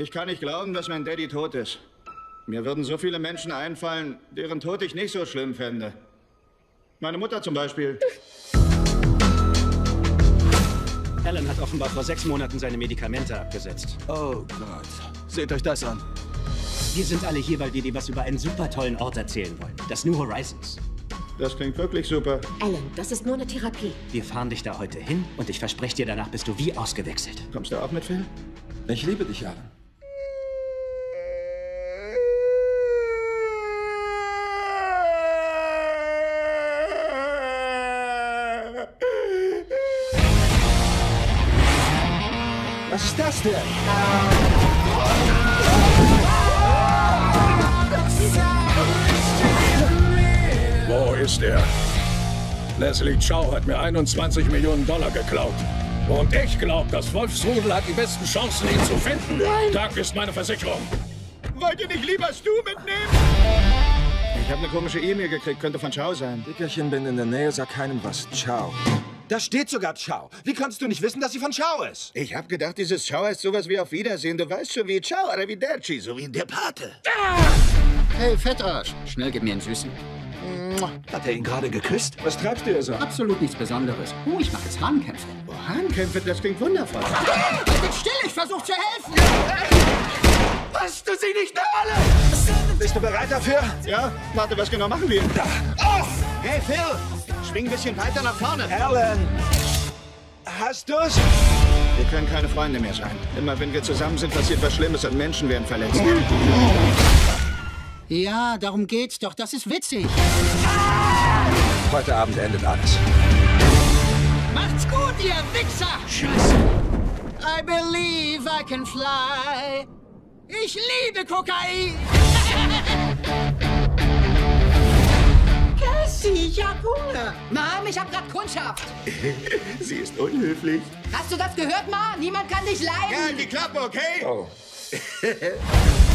Ich kann nicht glauben, dass mein Daddy tot ist. Mir würden so viele Menschen einfallen, deren Tod ich nicht so schlimm fände. Meine Mutter zum Beispiel. Alan hat offenbar vor sechs Monaten seine Medikamente abgesetzt. Oh Gott. Seht euch das an. Wir sind alle hier, weil wir dir was über einen super tollen Ort erzählen wollen. Das New Horizons. Das klingt wirklich super. Alan, das ist nur eine Therapie. Wir fahren dich da heute hin und ich verspreche dir, danach bist du wie ausgewechselt. Kommst du auch mit, Phil? Ich liebe dich, Alan. Was ist das denn? Wo ist er? Leslie Chow hat mir 21 Millionen Dollar geklaut. Und ich glaube, das Wolfsrudel hat die besten Chancen, ihn zu finden. Nein. Dank ist meine Versicherung. Wollt ihr nicht lieber Stu mitnehmen? Ich habe eine komische E-Mail gekriegt, könnte von Chow sein. Dickerchen, bin in der Nähe, sag keinem was. Ciao. Da steht sogar Ciao. Wie kannst du nicht wissen, dass sie von Ciao ist? Ich habe gedacht, dieses Ciao heißt sowas wie auf Wiedersehen. Du weißt schon wie Ciao oder wie Derci, so wie der Pate. Hey, Fettarsch, schnell gib mir einen Süßen. Hat er ihn gerade geküsst? Was treibst du hier so? Absolut nichts Besonderes. Oh, ich mache jetzt Hahnkämpfe. Oh, Hahnkämpfe, das klingt wundervoll. Halt still, ich versuche zu helfen. Hast du sie nicht mehr alle? Bist du bereit dafür? Ja, warte, was genau machen wir? Da. Oh! Hey, Phil, schwing ein bisschen weiter nach vorne. Alan, hast du's? Wir können keine Freunde mehr sein. Immer wenn wir zusammen sind, passiert was Schlimmes und Menschen werden verletzt. Ja, darum geht's doch. Das ist witzig. Heute Abend endet alles. Macht's gut, ihr Wichser! Scheiße. I believe I can fly. Ich liebe Kokain. Hunger. Mom, ich hab grad Kundschaft. Sie ist unhöflich. Hast du das gehört, Ma? Niemand kann dich leiden. Ja, die Klappe, okay? Oh.